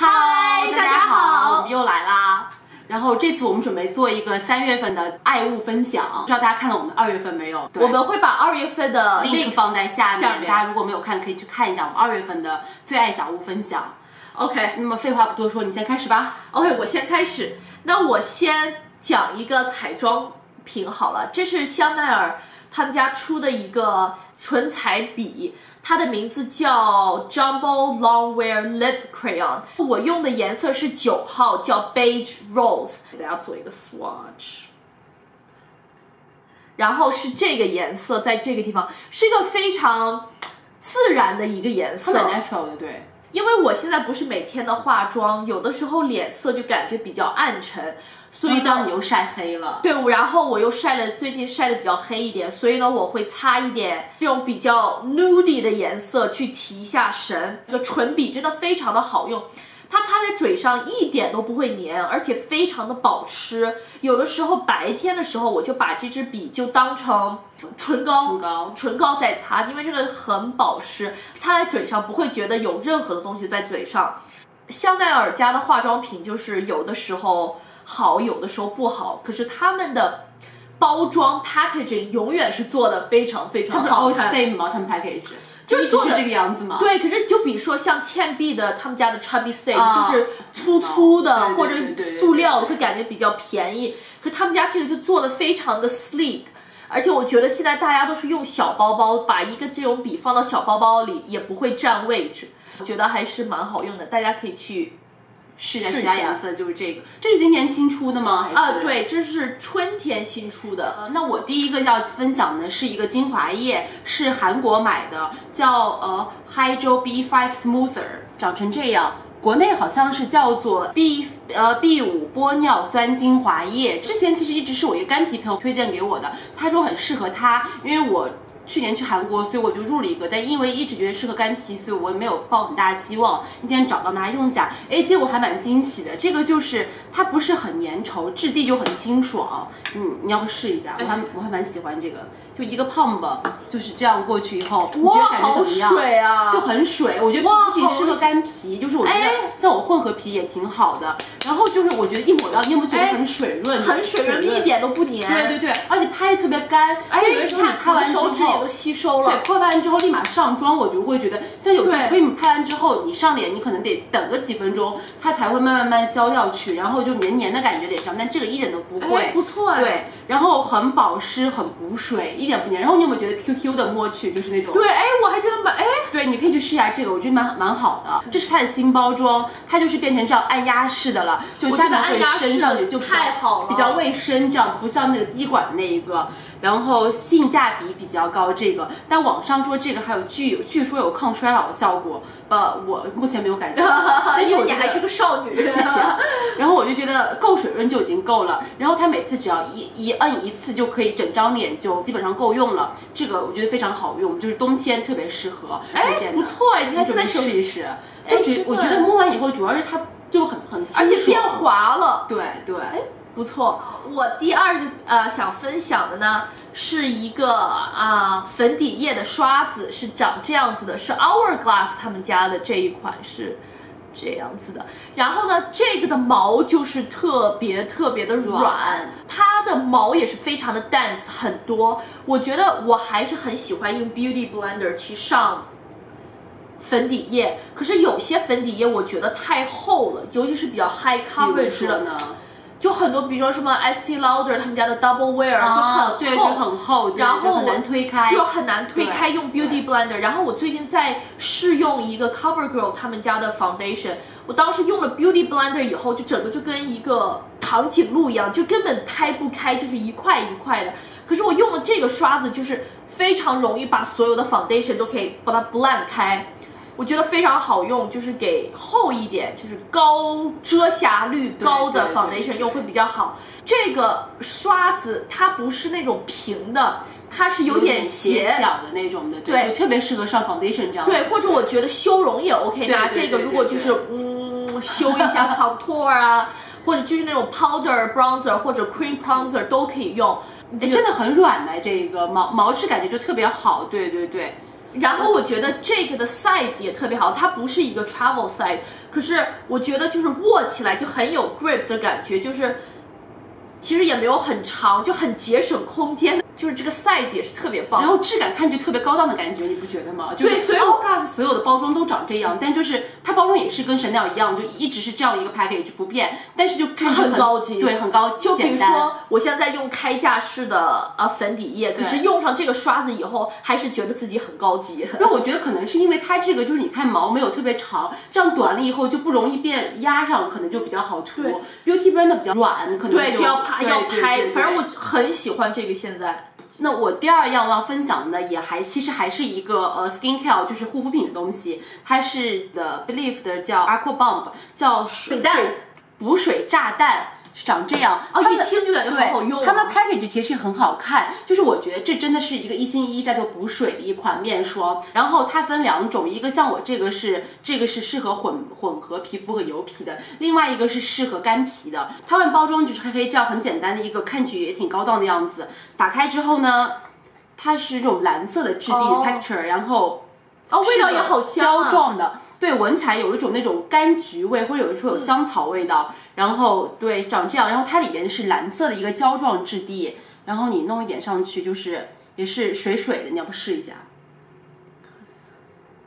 嗨，大家好，我们又来啦。然后这次我们准备做一个三月份的爱物分享，不知道大家看了我们的二月份没有？对我们会把二月份的 link 放在下面，下面大家如果没有看，可以去看一下我们二月份的最爱小物分享。OK 那么废话不多说，你先开始吧。OK，我先开始。那我先讲一个彩妆品好了，这是香奈儿他们家出的一个唇彩笔，它的名字叫 Jumbo Longwear Lip Crayon。我用的颜色是九号，叫 Beige Rose。给大家做一个 swatch。然后是这个颜色，在这个地方是一个非常自然的一个颜色，很 natural 的，对。因为我现在不是每天的化妆，有的时候脸色就感觉比较暗沉，所以所以呢，你，又晒黑了。对，然后我又晒了，最近晒的比较黑一点，所以呢，我会擦一点这种比较 nudie 的颜色去提一下神。这个唇笔真的非常的好用。它擦在嘴上一点都不会粘，而且非常的保湿。有的时候白天的时候，我就把这支笔就当成唇膏，唇膏唇膏在擦，因为这个很保湿，擦在嘴上不会觉得有任何的东西在嘴上。香奈儿家的化妆品就是有的时候好，有的时候不好，可是他们的包装 packaging 永远是做的非常非他们常好 all 看。same 吗？他们 package 就是做的是这个样子嘛？对，可是就比如说像倩碧的他们家的 Chubby Stay，、啊就是粗粗的、或者塑料的，会感觉比较便宜。可是他们家这个就做的非常的 sleek，而且我觉得现在大家都是用小包包，把一个这种笔放到小包包里也不会占位置，我觉得还是蛮好用的，大家可以去试一下试一下其他颜色，就是这个。这是今年新出的吗？啊，对，这是春天新出的。呃，那我第一个要分享的是一个精华液，是韩国买的，叫呃 Hydro B5 Smoother，长成这样。国内好像是叫做 B 呃 B 五玻尿酸精华液，之前其实一直是我一个干皮朋友推荐给我的，他说很适合他，因为我去年去韩国，所以我就入了一个，但因为一直觉得适合干皮，所以我也没有抱很大的希望。今天找到拿来用一下，哎，结果还蛮惊喜的。这个就是它不是很粘稠，质地就很清爽。嗯，你要不试一下？我还我还蛮喜欢这个，就一个 pump 就是这样过去以后，你觉得哇，感觉好怎么样？水啊！就很水，我觉得哇不仅适合干皮，就是我觉得哎像我混合皮也挺好的。然后就是我觉得一抹到，你有没有觉得哎很水润？很水润，一点都不粘。对对对，而且拍特别干。有的时候你拍完之后，手指也都吸收了。对，拍完之后立马上妆，我就会觉得，像有些对 cream 拍完之后，你上脸你可能得等个几分钟，它才会慢慢慢消掉去，然后就黏黏的感觉脸上，但这个一点都不会，哎不错哎对，然后很保湿，很补水，一点不黏。然后你有没有觉得 QQ 的摸去就是那种？对，哎，我还觉得蛮哎，对，你可以去试一下这个，我觉得蛮蛮好的。这是它的新包装，它就是变成这样按压式的了，就下面会觉得按压式的升上去，就太好了比较卫生，这样不像那个滴管那一个。然后性价比比较高，这个，但网上说这个还有具有据说有抗衰老的效果，呃，我目前没有感觉，但是我觉得你还是个少女，谢谢。然后我就觉得够水润就已经够了，然后它每次只要一一摁一次就可以整张脸就基本上够用了，这个我觉得非常好用，就是冬天特别适合哎不错哎，你看现在试一试，就觉我觉得摸完以后主要是它就很很清爽，而且变滑了。对对，不错，我第二个呃想分享的呢是一个啊、粉底液的刷子，是长这样子的，是 Hourglass 他们家的这一款是这样子的。然后呢，这个的毛就是特别特别的软，软它的毛也是非常的 dense 很多。我觉得我还是很喜欢用 Beauty Blender 去上。粉底液，可是有些粉底液我觉得太厚了，尤其是比较 high coverage 的，呢，就很多，比如说什么 Estee Lauder 他们家的 Double Wear、就很厚，啊对，就很厚，然后很难推开，就很难推开用 Beauty Blender。然后我最近在试用一个 CoverGirl 他们家的 Foundation，我当时用了 Beauty Blender 以后，就整个就跟一个长颈鹿一样，就根本拍不开，就是一块一块的。可是我用了这个刷子，就是非常容易把所有的 Foundation 都可以把它 blend 开。我觉得非常好用，就是给厚一点，就是高遮瑕率高的 foundation 用会比较好。这个刷子它不是那种平的，它是有点斜角的那种的，对就特别适合上 foundation 这样。对，或者我觉得修容也 OK，对拿这个如果就是嗯修一下 contour 啊，或者就是那种 powder bronzer 或者 cream bronzer 都可以用。哎，真的很软的这个毛毛质感觉就特别好，对对对。然后我觉得这个的 size 也特别好，它不是一个 travel size，可是我觉得就是握起来就很有 grip 的感觉，就是其实也没有很长，就很节省空间，就是这个 size 也是特别棒。然后质感看就特别高档的感觉，你不觉得吗？就是对所以 Hourglass 所有的包装都长这样，但就是它包装也是跟 Chanel 一样，就一直是这样一个 package 不变，但是就看着很高级对，很高级，就比如说，我现在用开架式的呃粉底液，可是用上这个刷子以后，还是觉得自己很高级。那我觉得可能是因为它这个就是你看毛没有特别长，这样短了以后就不容易变压上，可能就比较好涂对。Beauty brand 的比较软，可能对，就就要拍要拍，反正我很喜欢这个现在。那我第二样要分享的也还其实还是一个呃 skin care 就是护肤品的东西，它是的 Believe 的叫 Aqua Bomb，叫水水弹补水炸弹。长这样，哦一听就感觉好好用啊他们 package 其实很好看，就是我觉得这真的是一个一心一意在做补水的一款面霜。然后它分两种，一个像我这个是这个是适合混混合皮肤和油皮的，另外一个是适合干皮的。它们包装就是黑黑这样很简单的一个，看起也挺高档的样子。打开之后呢，它是这种蓝色的质地 texture，、然后哦，味道也好香胶啊！状的，对，闻起来有一种那种柑橘味，或者有的时候有香草味道。然后对，长这样，然后它里边是蓝色的一个胶状质地，然后你弄一点上去，就是也是水水的，你要不试一下？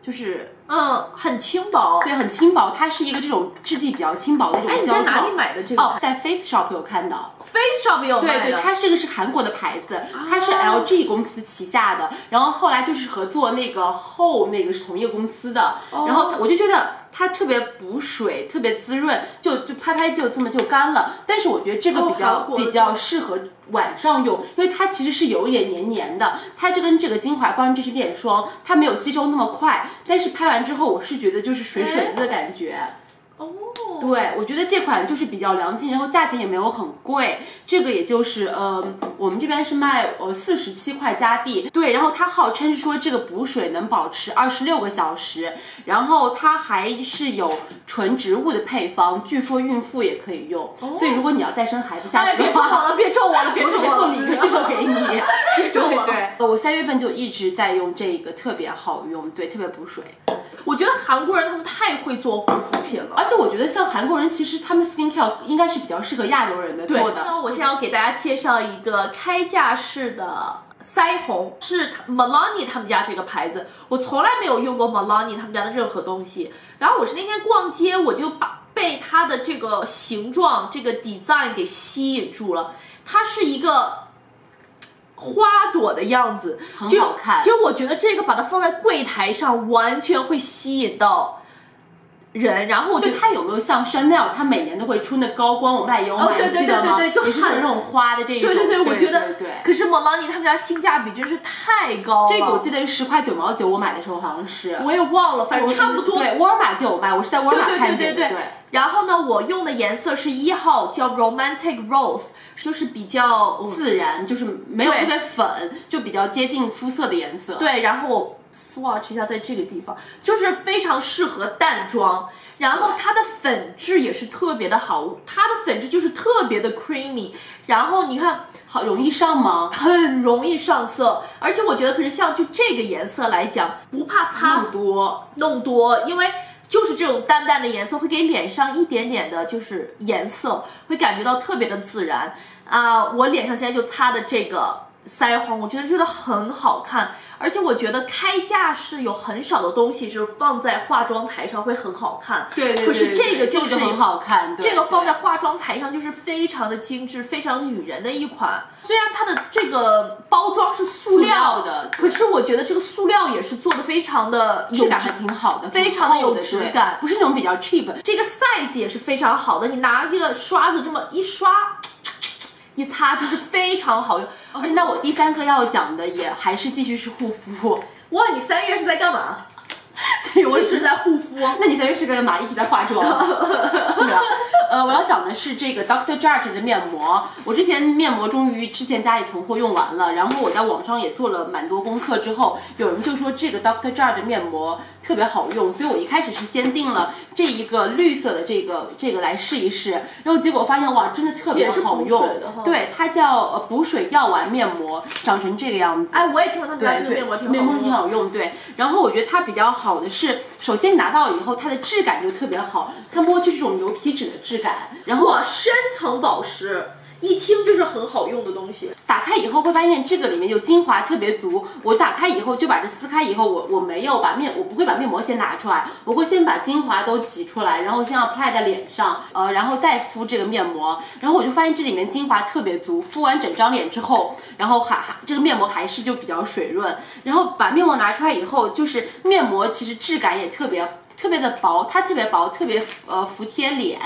就是嗯，很轻薄。对，很轻薄，它是一个这种质地比较轻薄的这哎，种胶状。你在哪里买的这个？哦，在 Face Shop 有看到。Face Shop 有对对，它这个是韩国的牌子，它是哦 LG 公司旗下的，然后后来就是合作那个后那个是同一个公司的，哦然后我就觉得它特别补水，特别滋润，就就拍拍就这么就干了。但是我觉得这个哦比较、比较适合晚上用，因为它其实是有一点黏黏的，它这跟这个精华包这是面霜，它没有吸收那么快，但是拍完之后我是觉得就是水水的感觉。哦，对，我觉得这款就是比较良心，然后价钱也没有很贵，这个也就是呃，我们这边是卖呃四十七块加币，对，然后它号称是说这个补水能保持二十六个小时，然后它还是有纯植物的配方，据说孕妇也可以用，所以如果你要再生孩子下哎，次的话。别咒我了，别咒我了，别咒我了，我送你一个这个给你，别咒我了。对对，呃我三月份就一直在用这个，特别好用，对，特别补水。我觉得韩国人他们太会做护肤品了。而且我觉得像韩国人，其实他们 skin care 应该是比较适合亚洲人的做的。那我现在要给大家介绍一个开架式的腮红，是 Milani 他们家这个牌子，我从来没有用过 Milani 他们家的任何东西。然后我是那天逛街，我就把被它的这个形状、这个 design 给吸引住了。它是一个花朵的样子，很就好看。其实我觉得这个把它放在柜台上，完全会吸引到人。然后我觉得有没有像 Chanel，它每年都会出那高光，我们俩也有买，哦对对？对对对就很那种花的这一种。对对对，我觉得对对。可是 Milani 他们家性价比真是太高了。这个我记得是十块九毛九，我买的时候好像是。我也忘了，反正差不多。对，沃尔玛就有卖，我是在沃尔玛对看见的。对对对然后呢，我用的颜色是一号，叫 Romantic Rose，就是比较自然，就是没有特别粉，就比较接近肤色的颜色。对。然后我 swatch 一下，在这个地方，就是非常适合淡妆。然后它的粉质也是特别的好，它的粉质就是特别的 creamy。然后你看，好容易上吗？很容易上色，而且我觉得，可是像就这个颜色来讲，不怕擦那么多，弄多，因为就是这种淡淡的颜色会给脸上一点点的，就是颜色，会感觉到特别的自然啊、我脸上现在就擦的这个腮红，我觉得真的很好看，而且我觉得开架式有很少的东西是放在化妆台上会很好看，对对对可是这个就是这个很好看，对这个放在化妆台上就是非常的精致，非常女人的一款。虽然它的这个包装是塑料的可是我觉得这个塑料也是做的非常的有质感还挺好的，非常的有质感。不是那种比较 cheap。这个 size 也是非常好的，你拿这个刷子这么一刷，一擦就是非常好用。而且那我第三个要讲的也还是继续是护肤。哇，你三月是在干嘛？对我一直在护肤。那你三月是干嘛？一直在化妆。对啊，呃，我要讲的是这个 Doctor Jart 的面膜。我之前面膜终于之前家里囤货用完了，然后我在网上也做了蛮多功课之后，有人就说这个 Doctor Jart 的面膜特别好用，所以我一开始是先定了这一个绿色的这个这个来试一试，然后结果发现哇，真的特别好用。对，它叫呃补水药丸面膜，长成这个样子。哎，我也听说他们家这个面膜挺好面膜用挺好用，对。然后我觉得它比较好的是，首先拿到以后，它的质感就特别好，它摸就是这种牛皮纸的质感。然后，深层宝石，一听就是很好用的东西。打开以后会发现这个里面有精华特别足。我打开以后就把这撕开以后，我我没有把面，我不会把面膜先拿出来，我会先把精华都挤出来，然后先 apply 在脸上，呃，然后再敷这个面膜。然后我就发现这里面精华特别足，敷完整张脸之后，然后还还这个面膜还是就比较水润。然后把面膜拿出来以后，就是面膜其实质感也特别。特别的薄，它特别薄，特别呃服帖脸。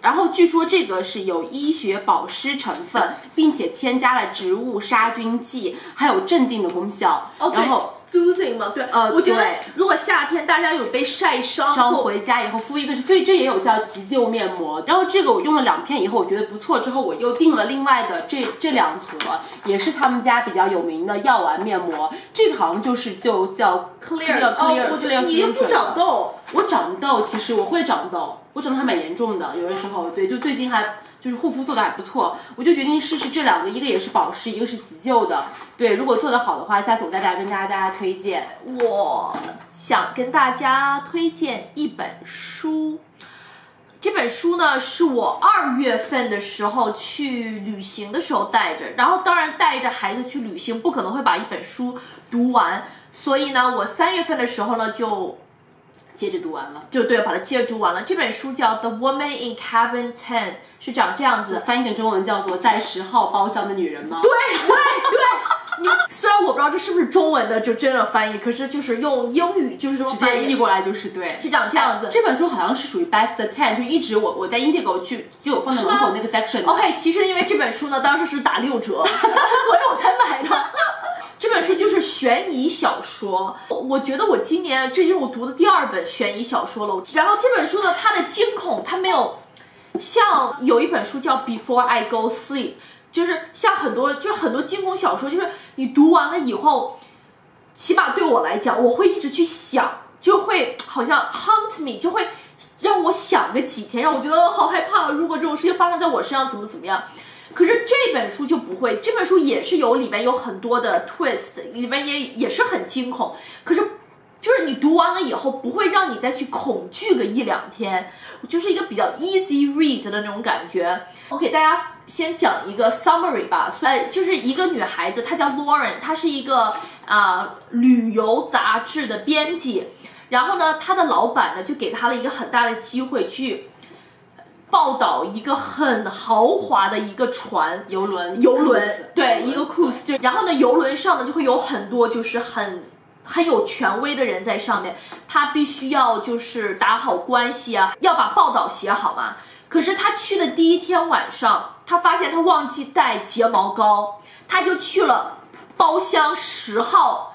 然后据说这个是有医学保湿成分，并且添加了植物杀菌剂，还有镇定的功效。哦，然后对，soothing 嘛，对，呃我觉得如果夏天大家有被晒伤伤回家以后敷一个是，对，这也有叫急救面膜。然后这个我用了两片以后，我觉得不错，之后我又订了另外的这这两盒，也是他们家比较有名的药丸面膜。这个好像就是就叫 clear，clear 哦，我觉得你又不长痘。痘，我长痘，其实我会长痘，我长得还蛮严重的，有的时候对，就最近还就是护肤做的还不错，我就决定试试这两个，一个也是保湿，一个是急救的，对，如果做得好的话，下次我再来跟大家大家推荐。我想跟大家推荐一本书。这本书呢，是我二月份的时候去旅行的时候带着，然后当然带着孩子去旅行，不可能会把一本书读完，所以呢，我三月份的时候呢，就接着读完了，就对，把它接着读完了。这本书叫《The Woman in Cabin Ten》，是长这样子。翻译成中文叫做《在十号包厢的女人》吗？对对对，你 虽然我不知道这是不是中文的就真的翻译，可是就是用英语就是直接译译过来就是对。是长这样子。这本书好像是属于 best ten，就一直我我在 Indigo 去就有放在门口那个 section 的。OK，其实因为这本书呢，当时是打六折，所以我才买的。这本书就是悬疑小说，我觉得我今年这就是我读的第二本悬疑小说了。然后这本书呢，它的惊恐它没有像有一本书叫《Before I Go See》，就是像很多就是很多惊恐小说，就是你读完了以后，起码对我来讲，我会一直去想，就会好像 haunt me，就会让我想个几天，让我觉得好害怕。如果这种事情发生在我身上，怎么怎么样？可是这本书就不会，这本书也是有里面有很多的 twist，里面也也是很惊恐，可是。就是你读完了以后，不会让你再去恐惧个一两天，就是一个比较 easy read 的那种感觉。我给大家先讲一个 summary 吧，算，就是一个女孩子，她叫 Lauren，她是一个啊、旅游杂志的编辑，然后呢，她的老板呢就给她了一个很大的机会去报道一个很豪华的一个船，游轮，游轮对，一个 cruise，就，然后呢，游轮上呢就会有很多就是很很有权威的人在上面，他必须要就是打好关系啊，要把报道写好嘛。可是他去的第一天晚上，他发现他忘记带睫毛膏，他就去了包厢十号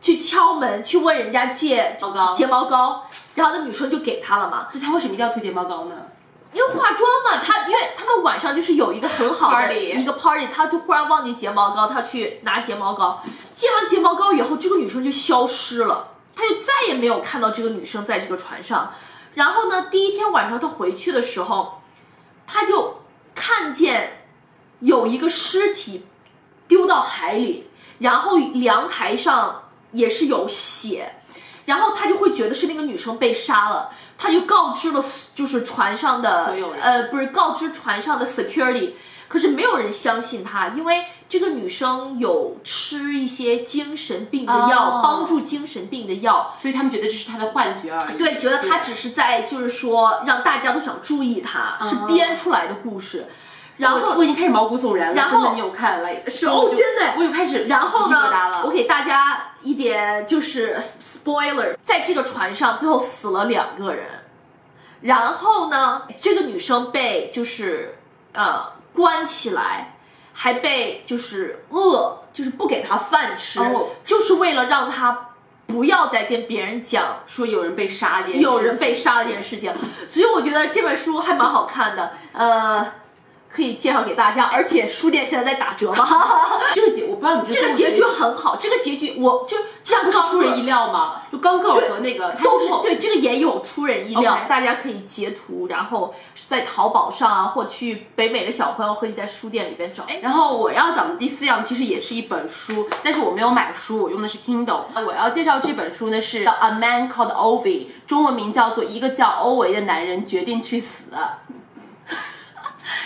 去敲门，去问人家借睫毛膏，然后那女生就给他了嘛。就他为什么一定要推睫毛膏呢？因为化妆嘛，他因为他们晚上就是有一个很好的一个 party，他就忽然忘记睫毛膏，他去拿睫毛膏，借完睫毛膏以后，这个女生就消失了，他就再也没有看到这个女生在这个船上。然后呢，第一天晚上他回去的时候，他就看见有一个尸体丢到海里，然后阳台上也是有血，然后他就会觉得是那个女生被杀了，他就告知了就是船上的所有人。呃不是告知船上的 security，可是没有人相信他，因为这个女生有吃一些精神病的药，哦。帮助精神病的药，所以他们觉得这是他的幻觉而已。对，觉得他只是在就是说让大家都想注意他，是编出来的故事。然后我我已经开始毛骨悚然了。然后你有看了？是哦真的我有开始然后呢，我给大家一点就是 spoiler，在这个船上最后死了两个人，然后呢，这个女生被就是呃关起来，还被就是饿，就是不给她饭吃，哦就是为了让她不要再跟别人讲说有人被杀这件事情，有人被杀了这件事情，所以我觉得这本书还蛮好看的。呃，可以介绍给大家，而且书店现在在打折嘛。这个结我不知道你这个结局很好，这个结局我就这样不是出人意料吗？就刚个和那个都是对这个也有出人意料大家可以截图，然后在淘宝上啊，或去北美的小朋友可以在书店里边找。然后我要讲的第四样其实也是一本书，但是我没有买书，我用的是 Kindle。我要介绍这本书呢是《A Man Called Ovi》，中文名叫做《一个叫欧维的男人决定去死》。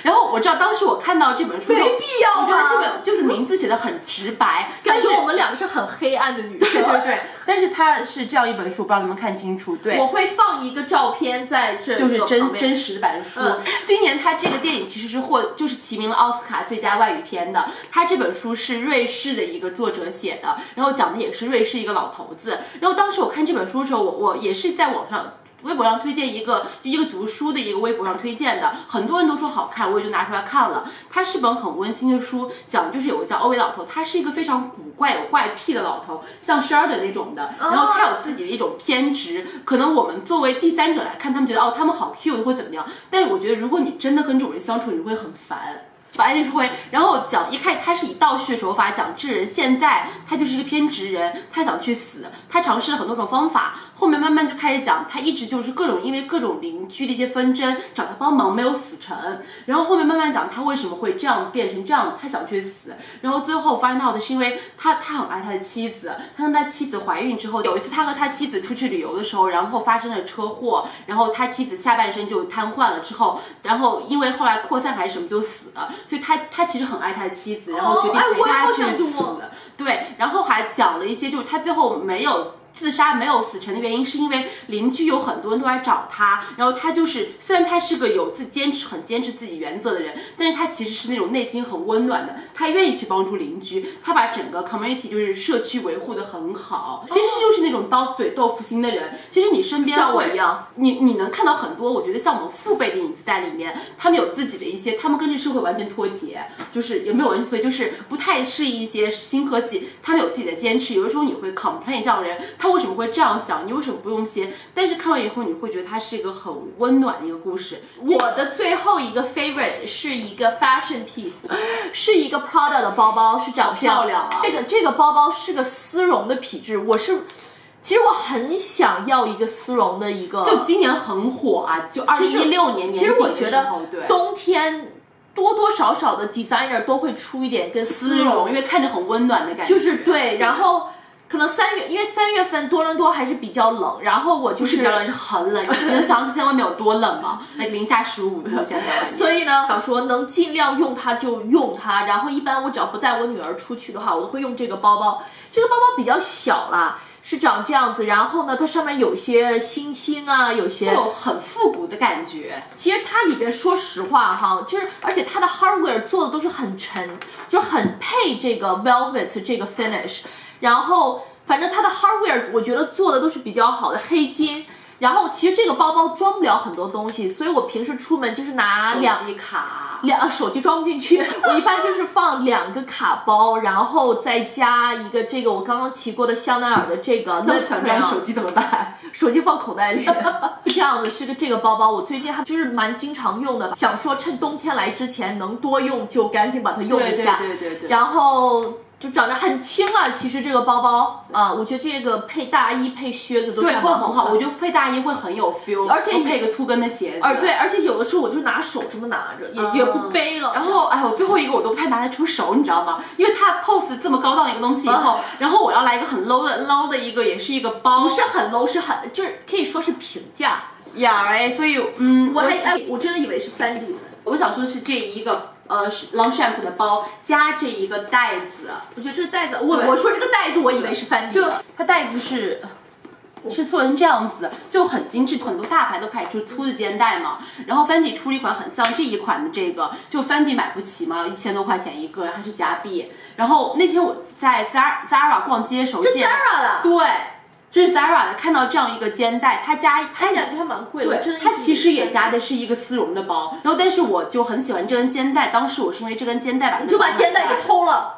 然后我知道当时我看到这本书，没必要我觉得这本就是名字写的很直白，但是感觉我们两个是很黑暗的女生。对对对，但是它是这样一本书，不知道你们看清楚。对，我会放一个照片在这就是真真实的版书。嗯今年它这个电影其实是获就是提名了奥斯卡最佳外语片的。它这本书是瑞士的一个作者写的，然后讲的也是瑞士一个老头子。然后当时我看这本书的时候，我我也是在网上。微博上推荐一个，就一个读书的一个微博上推荐的，很多人都说好看，我也就拿出来看了。它是本很温馨的书，讲的就是有个叫欧维老头，他是一个非常古怪有怪癖的老头，像 Sheldon 那种的，然后他有自己的一种偏执，可能我们作为第三者来看，他们觉得哦他们好 cute 或怎么样，但是我觉得如果你真的跟这种人相处，你会很烦。白日会，然后讲一开始他是以倒叙的手法讲这人现在他就是一个偏执人，他想去死，他尝试了很多种方法，后面慢慢就开始讲他一直就是各种因为各种邻居的一些纷争找他帮忙没有死成，然后后面慢慢讲他为什么会这样变成这样，他想去死，然后最后发现到的是因为他他很爱他的妻子，他跟他妻子怀孕之后，有一次他和他妻子出去旅游的时候，然后发生了车祸，然后他妻子下半身就瘫痪了之后，然后因为后来扩散还是什么就死了，所以他他其实很爱他的妻子，然后决定陪他去死的。对，然后还讲了一些，就是他最后没有。自杀没有死成的原因，是因为邻居有很多人都来找他，然后他就是虽然他是个有自坚持很坚持自己原则的人，但是他其实是那种内心很温暖的，他愿意去帮助邻居，他把整个 community 就是社区维护的很好，其实就是那种刀子嘴豆腐心的人。其实你身边像我一样，你你能看到很多，我觉得像我们父辈的影子在里面，他们有自己的一些，他们跟这社会完全脱节，就是也没有完全脱节，就是不太适应一些新科技，他们有自己的坚持。有的时候你会 complain 这样的人，他为什么会这样想？你为什么不用心？但是看完以后，你会觉得它是一个很温暖的一个故事。我的最后一个 favorite 是一个 fashion piece，是一个 Prada 的包包，是长漂亮啊这个这个包包是个丝绒的皮质，我是，其实我很想要一个丝绒的一个，就今年很火啊，就二零一六年年其实我觉得冬天多多少少的 designer 都会出一点跟丝丝绒，因为看着很温暖的感觉，就是对，然后可能三月，因为三月份多伦多还是比较冷，然后我就是不是比较冷，是很冷。你能想象现在外面有多冷吗？那个零下十五度，现在。所以呢，想说能尽量用它就用它。然后一般我只要不带我女儿出去的话，我都会用这个包包。这个包包比较小啦，是长这样子。然后呢，它上面有些星星啊，有些就很复古的感觉，其实它里边说实话哈，就是而且它的 hardware 做的都是很沉，就很配这个 velvet 这个 finish。然后反正它的 hardware 我觉得做的都是比较好的黑金。然后其实这个包包装不了很多东西，所以我平时出门就是拿手两机卡。两呃手机装不进去，我一般就是放两个卡包，然后再加一个这个我刚刚提过的香奈儿的这个 那想装手机怎么办？手机放口袋里，这样子是个这个包包，我最近还就是蛮经常用的，想说趁冬天来之前能多用就赶紧把它用对对一下，对对对。然后就长得很轻了，其实这个包包啊、我觉得这个配大衣配靴子都是对，会很好，我觉得配大衣会很有 feel，而且配个粗跟的鞋子。而对，而且有的时候我就拿手这么拿着，也、也不背了，然后，哎，我最后一个我都不太拿得出手，你知道吗？因为它 pose 这么高档一个东西以后，然后我要来一个很 low 的 low 的一个，也是一个包，不是很 low，是很就是可以说是平价。呀，哎，所以，嗯，我还哎，我真的以为是 Fendi 的。我想说的是这一个呃 Longchamp 的包加这一个袋子，我觉得这个袋子，我我说这个袋子，我以为是 Fendi 对的。，它袋子是。是做成这样子，就很精致，很多大牌都开始出粗的肩带嘛。然后 Fendi 出了一款很像这一款的这个，就 Fendi 买不起嘛，一千多块钱一个，还是假币。然后那天我在 Zara Zara 逛街的时候这见，Zara 的，对，这是 Zara 的，看到这样一个肩带，它加它哎呀，这还蛮贵的。对，它其实也加的是一个丝绒的包，然后但是我就很喜欢这根肩带，当时我是因为这根肩带把你就把肩带给偷了，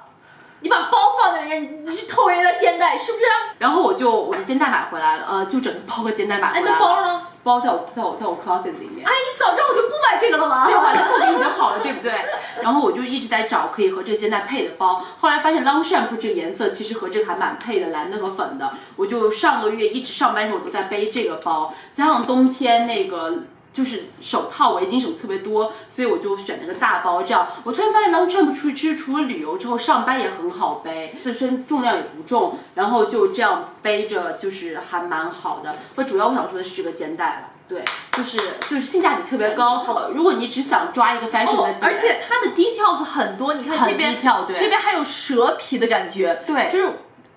你把包放在人家，你去偷人家的肩带，是不是？然后我就我的肩带买回来了，呃，就整个包和肩带买哎，回来了。那包呢？包在我在我在我 closet 里面。哎，你早知道我就不买这个了吗？对，完了付给你就好了，对不对？然后我就一直在找可以和这个肩带配的包，后来发现 Longchamp 这个颜色其实和这个还蛮配的，蓝的和粉的。我就上个月一直上班的时候我都在背这个包，加上冬天那个。就是手套、围巾什么特别多，所以我就选了个大包。这样，我突然发现 Longchamp 出去其实除了旅游之后，上班也很好背，自身重量也不重，然后就这样背着，就是还蛮好的。不，主要我想说的是这个肩带了，对，就是就是性价比特别高。如果你只想抓一个 fashion 的点，而且它的 details 很多，你看这边很 detail，对这边还有蛇皮的感觉，对就是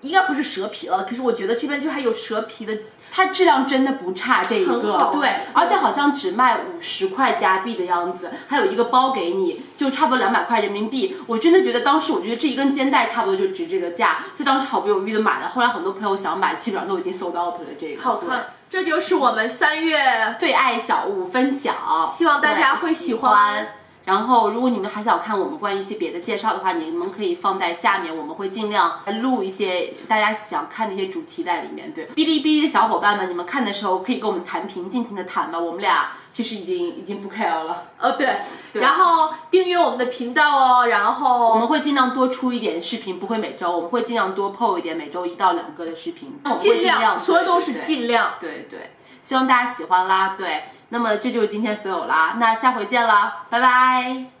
应该不是蛇皮了，可是我觉得这边就还有蛇皮的。它质量真的不差，这一个对，而且好像只卖五十块加币的样子，还有一个包给你，就差不多两百块人民币。我真的觉得当时我觉得这一根肩带差不多就值这个价，所以当时毫不犹豫的买了。后来很多朋友想买，基本上都已经 sold out 了。这个好看，这就是我们三月，最爱小物分享，希望大家对会喜欢。然后，如果你们还想看我们关于一些别的介绍的话，你们可以放在下面，我们会尽量录一些大家想看的一些主题在里面。对，哔哩哔哩的小伙伴们，你们看的时候可以跟我们弹屏，尽情的弹吧。我们俩其实已经已经不 care 了，呃，对，然后订阅我们的频道哦，然后我们会尽量多出一点视频，不会每周，我们会尽量多 PO 一点，每周一到两个的视频，我们会尽尽量，量，所有都是尽量。对对，希望大家喜欢啦。对，那么这就是今天所有啦，那下回见了，拜拜。